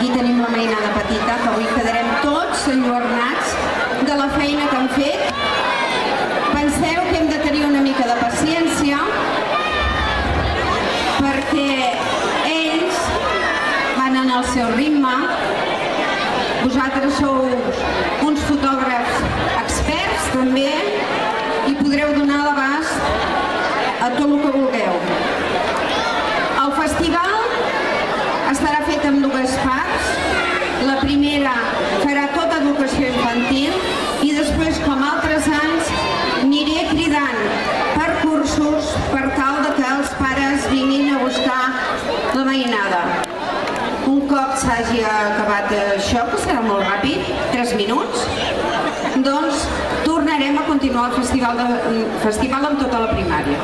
Aquí tenim la mainada petita, que avui quedarem tots enlluernats de la feina que han fet. Penseu que hem de tenir una mica de paciència perquè ells van en el seu ritme. Vosaltres sou uns fotògrafs experts també i podreu donar l'abast a tot el que vulgueu. El festival estarà fet en dues parts. La primera farà tota educació infantil i després, com altres anys, aniré cridant per cursos per tal de que els pares vinguin a buscar la mainada. Un cop s'hagi acabat això, que serà molt ràpid, 3 minuts, doncs tornarem a continuar el festival, de, festival amb tota la primària.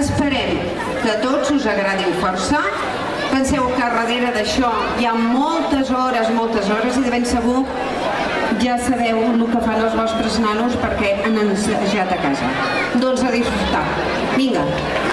Esperem que a tots us agradin força. Penseu que darrere d'això hi ha moltes hores, moltes hores i de ben segur ja sabeu el que fan els vostres nanos perquè han ensajat a casa. Doncs a disfrutar. Vinga.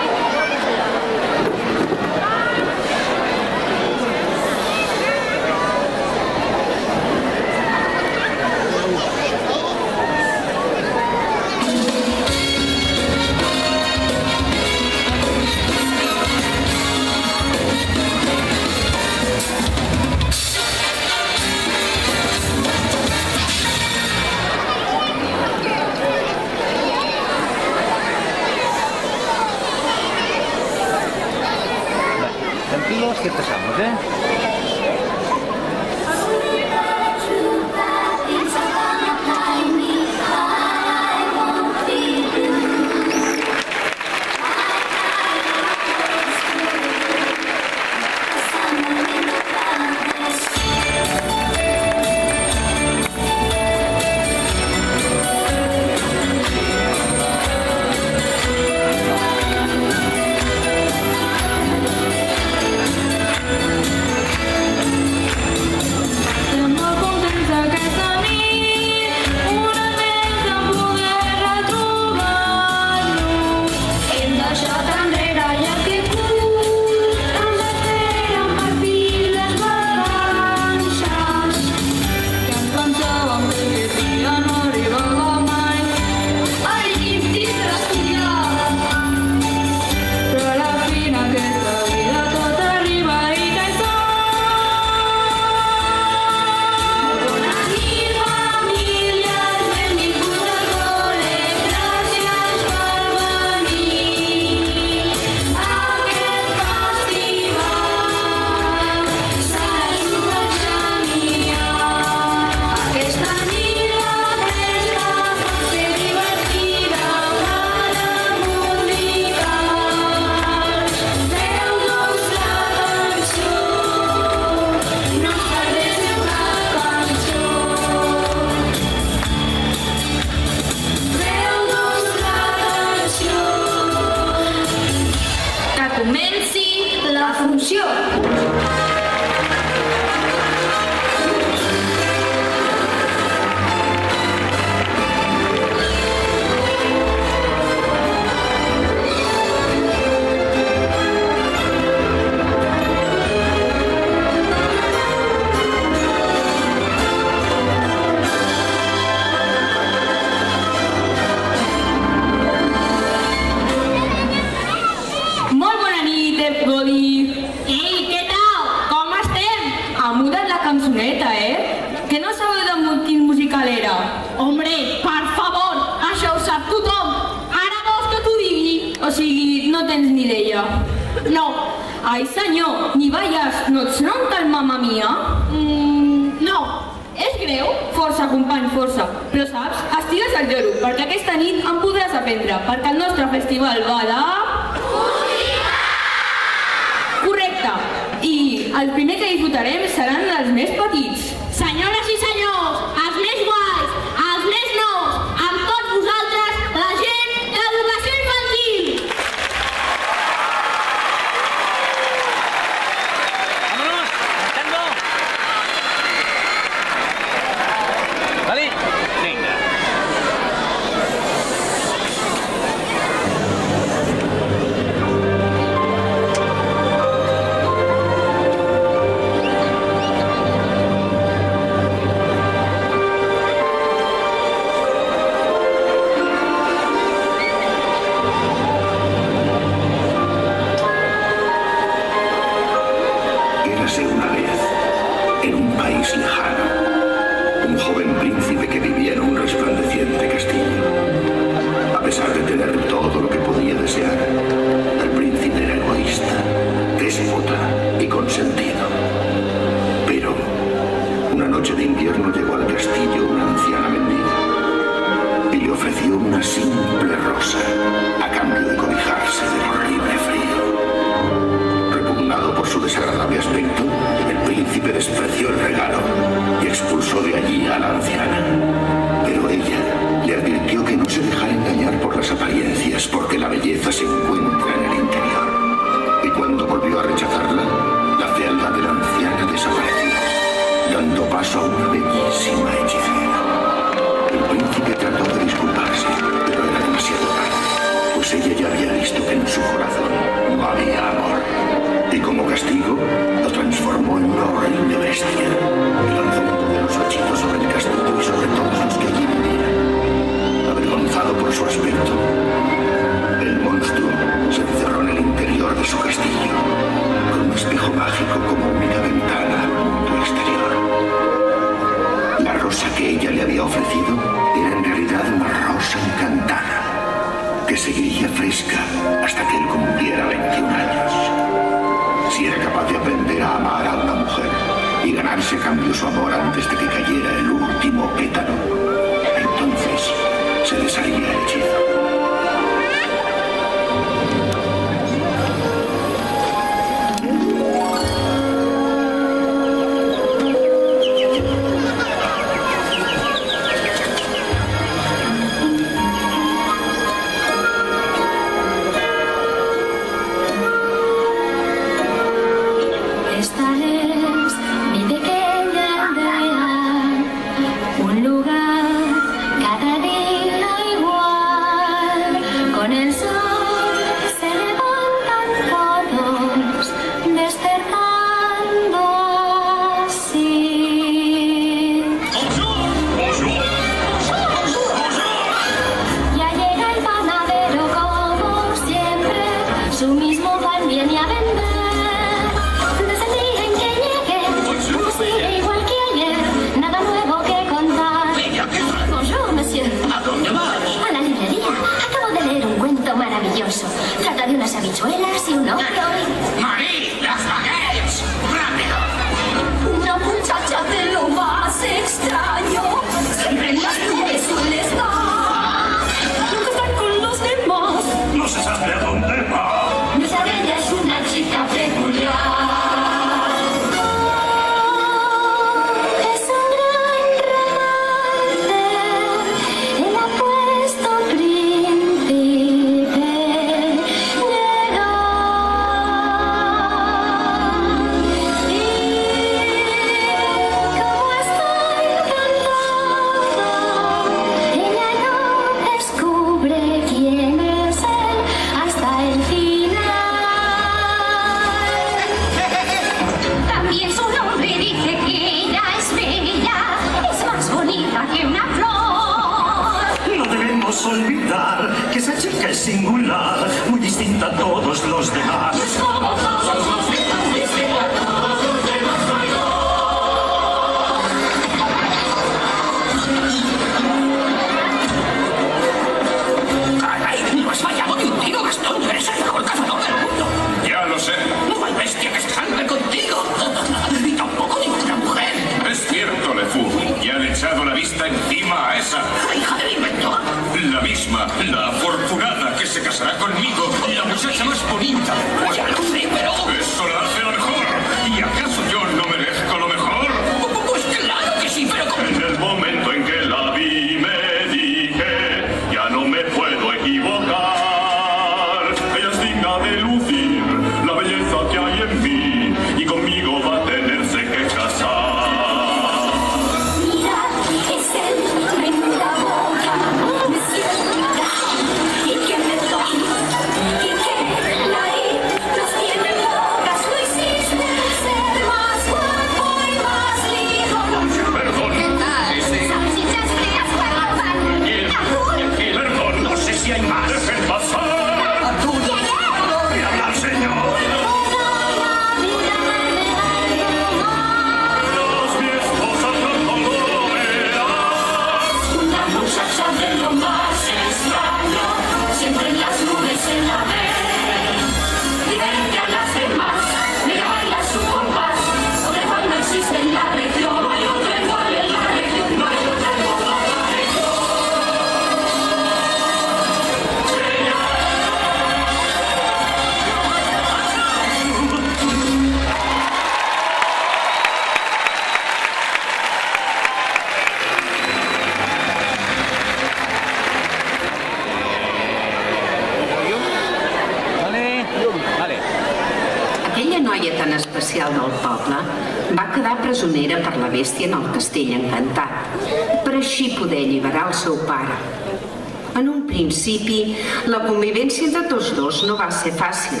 dos no va ser fàcil.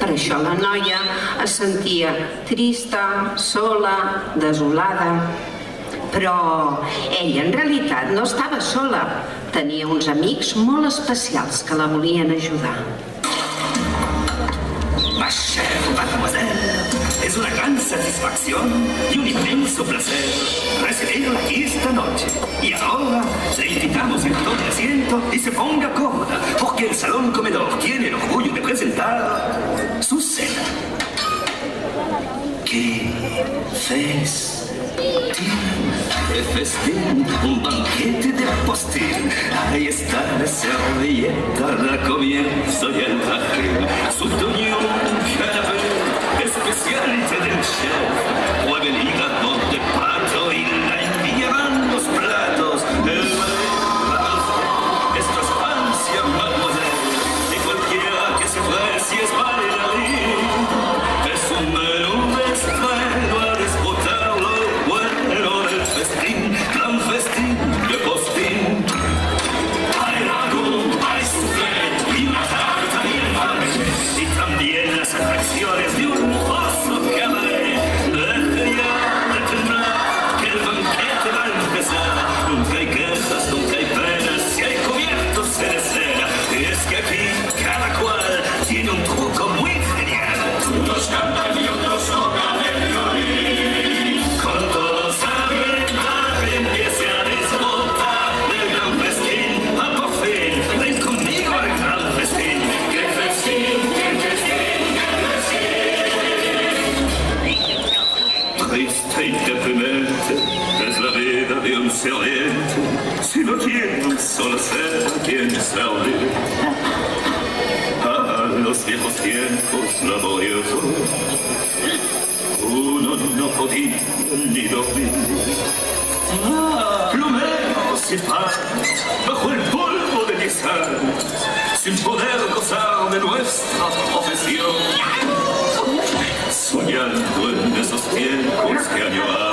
Per això la noia es sentia trista, sola, desolada. Però ella en realitat no estava sola. Tenia uns amics molt especials que la volien ajudar. Ma chère mademoiselle, es una gran satisfacción y un inmenso placer recibirla aquí esta noche. Y ahora le invitamos en todo el asiento y se ponga porque el Salón Comedor tiene el orgullo de presentar su cena. ¡Qué festín! ¡Qué festín! ¡Un banquete de postín! Ahí está la servilleta, la comienza y el traje. Su dueño, sin poder gozar de nuestra profesión, soñando en esos tiempos que año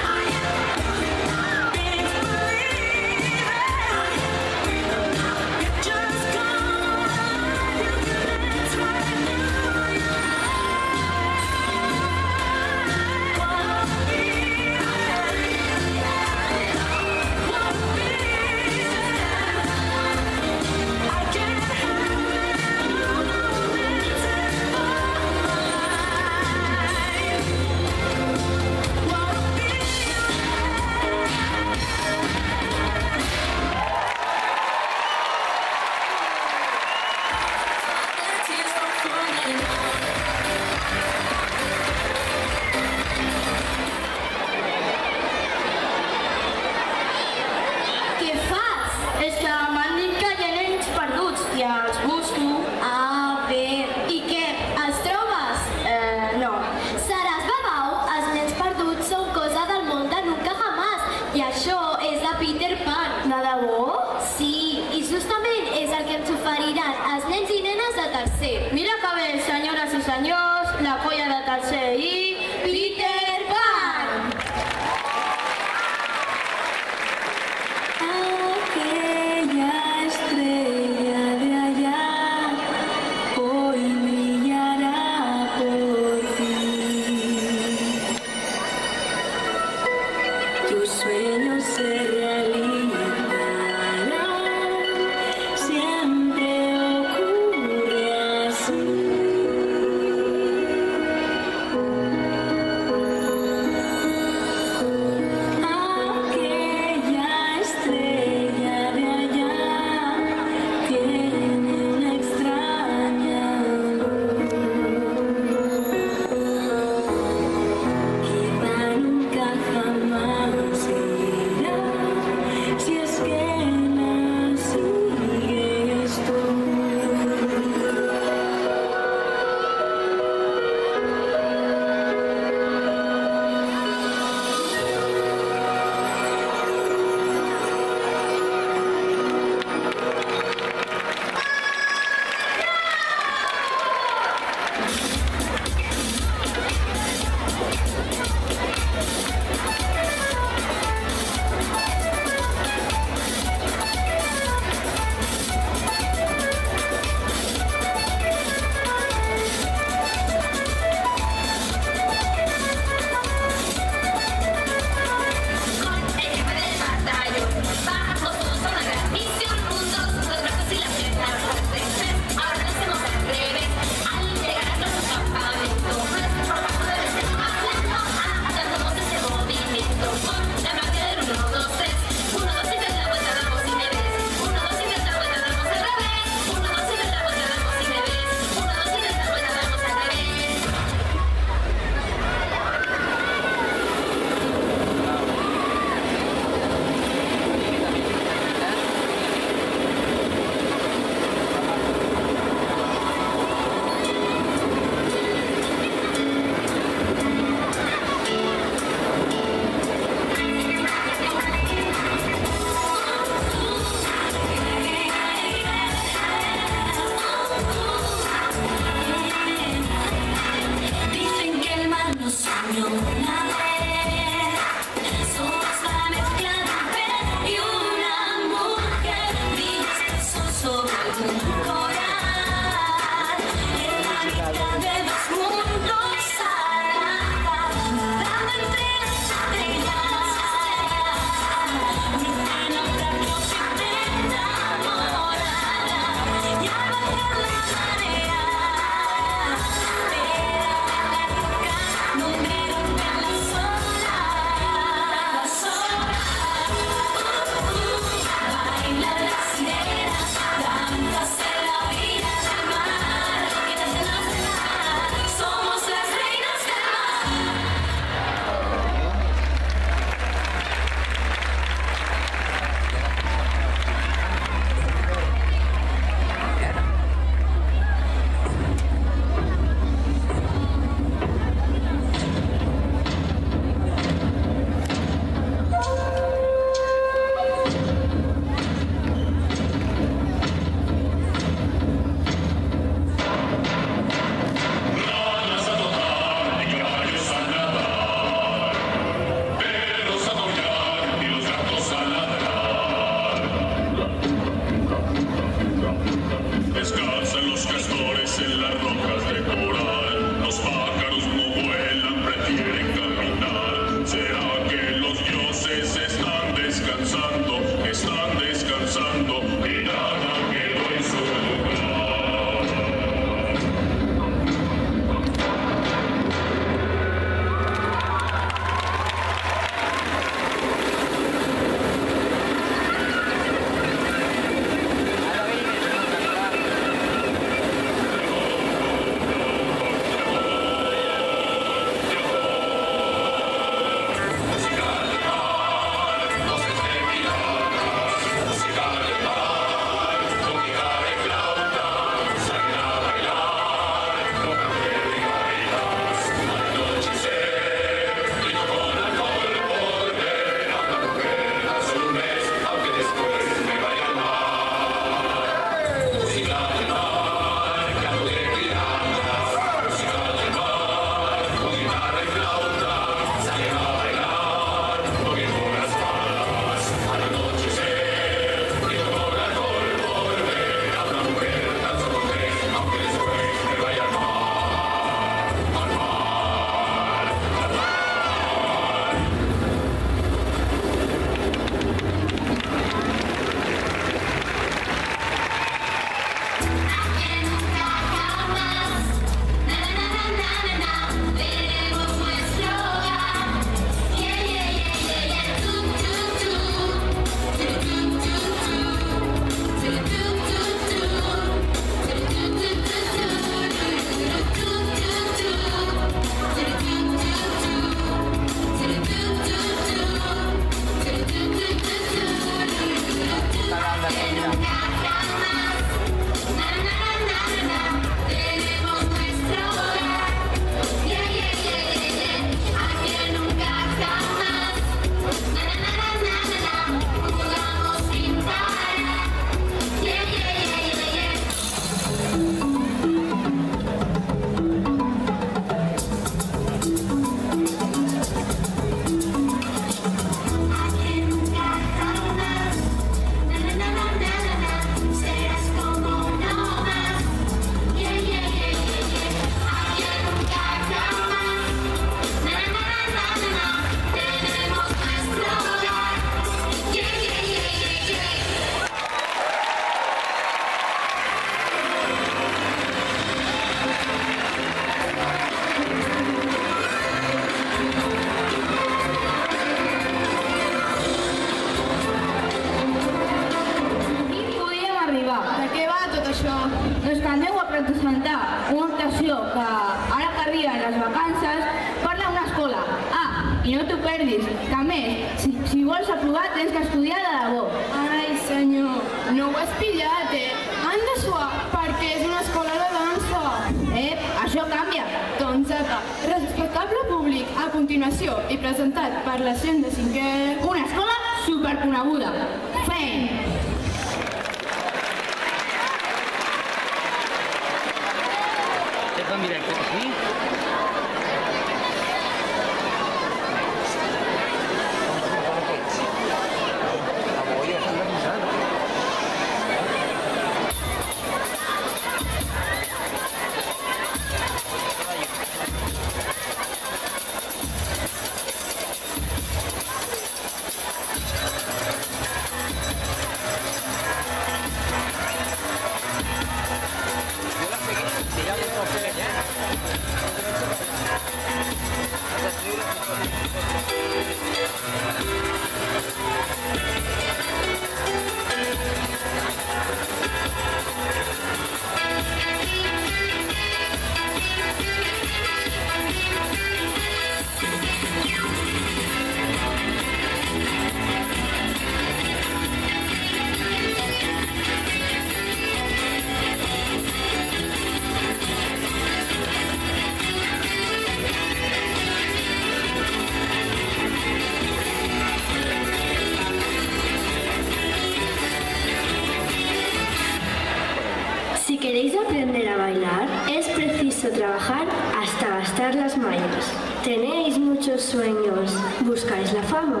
sueños, buscáis la fama,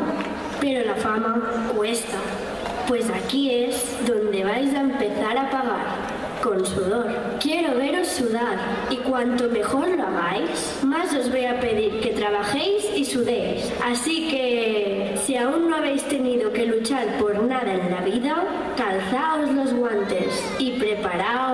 pero la fama cuesta, pues aquí es donde vais a empezar a pagar. Con sudor. Quiero veros sudar y cuanto mejor lo hagáis, más os voy a pedir que trabajéis y sudéis. Así que si aún no habéis tenido que luchar por nada en la vida, calzaos los guantes y preparaos